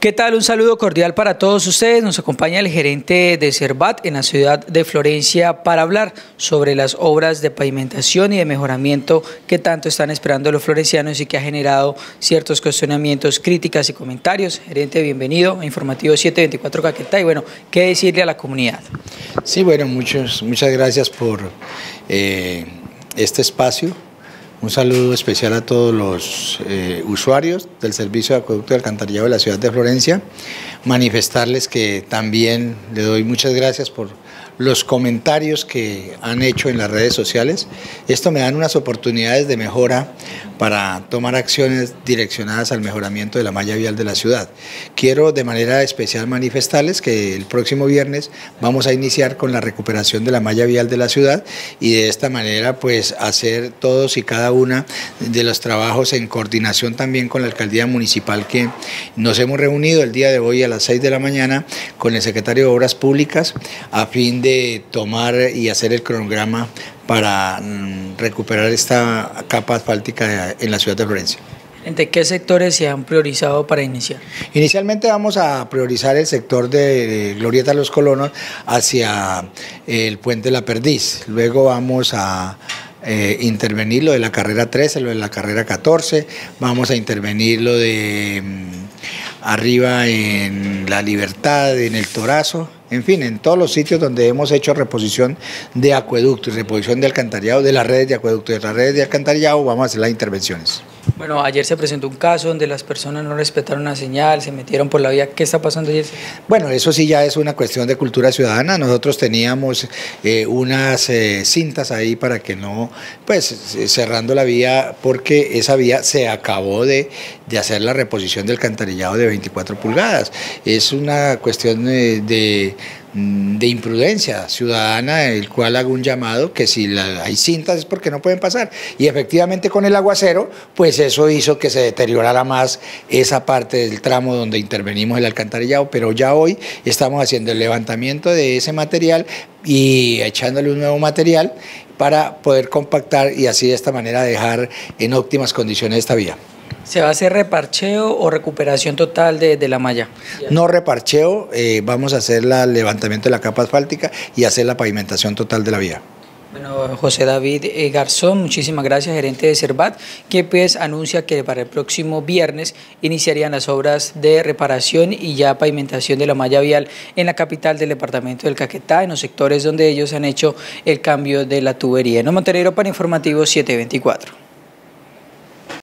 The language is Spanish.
¿Qué tal? Un saludo cordial para todos ustedes. Nos acompaña el gerente de Cervat en la ciudad de Florencia para hablar sobre las obras de pavimentación y de mejoramiento que tanto están esperando los florencianos y que ha generado ciertos cuestionamientos, críticas y comentarios. Gerente, bienvenido a Informativo 724 Caquetá y bueno, ¿qué decirle a la comunidad? Sí, bueno, muchos, muchas gracias por eh, este espacio un saludo especial a todos los eh, usuarios del servicio de acueducto de alcantarillado de la ciudad de Florencia. Manifestarles que también le doy muchas gracias por los comentarios que han hecho en las redes sociales. Esto me dan unas oportunidades de mejora para tomar acciones direccionadas al mejoramiento de la malla vial de la ciudad. Quiero de manera especial manifestarles que el próximo viernes vamos a iniciar con la recuperación de la malla vial de la ciudad y de esta manera pues hacer todos y cada una de los trabajos en coordinación también con la alcaldía municipal que nos hemos reunido el día de hoy a las 6 de la mañana con el secretario de Obras Públicas a fin de tomar y hacer el cronograma para mm, recuperar esta capa asfáltica en la ciudad de Florencia. ¿Entre qué sectores se han priorizado para iniciar? Inicialmente vamos a priorizar el sector de Glorieta Los Colonos hacia el puente La Perdiz. Luego vamos a eh, intervenir lo de la carrera 13, lo de la carrera 14. Vamos a intervenir lo de mm, arriba en La Libertad, en el Torazo en fin, en todos los sitios donde hemos hecho reposición de acueducto y reposición de alcantarillado, de las redes de acueducto y de las redes de alcantarillado, vamos a hacer las intervenciones. Bueno, ayer se presentó un caso donde las personas no respetaron la señal, se metieron por la vía. ¿Qué está pasando ayer? Bueno, eso sí ya es una cuestión de cultura ciudadana. Nosotros teníamos eh, unas eh, cintas ahí para que no, pues cerrando la vía, porque esa vía se acabó de, de hacer la reposición del alcantarillado de 24 pulgadas. Es una cuestión de Mm, de imprudencia ciudadana, el cual hago un llamado que si hay cintas es porque no pueden pasar. Y efectivamente con el aguacero, pues eso hizo que se deteriorara más esa parte del tramo donde intervenimos el alcantarillado, pero ya hoy estamos haciendo el levantamiento de ese material y echándole un nuevo material para poder compactar y así de esta manera dejar en óptimas condiciones esta vía. ¿Se va a hacer reparcheo o recuperación total de, la malla? No reparcheo, eh, vamos a hacer el levantamiento de la capa asfáltica y hacer la pavimentación total de la vía. Bueno, José David eh, Garzón, muchísimas gracias, gerente de Cervat, que pues anuncia que para el próximo viernes iniciarían las obras de reparación y ya pavimentación de la malla vial en la capital del departamento del Caquetá, en los sectores donde ellos han hecho el cambio de la tubería. No Montenegro para Informativo 724.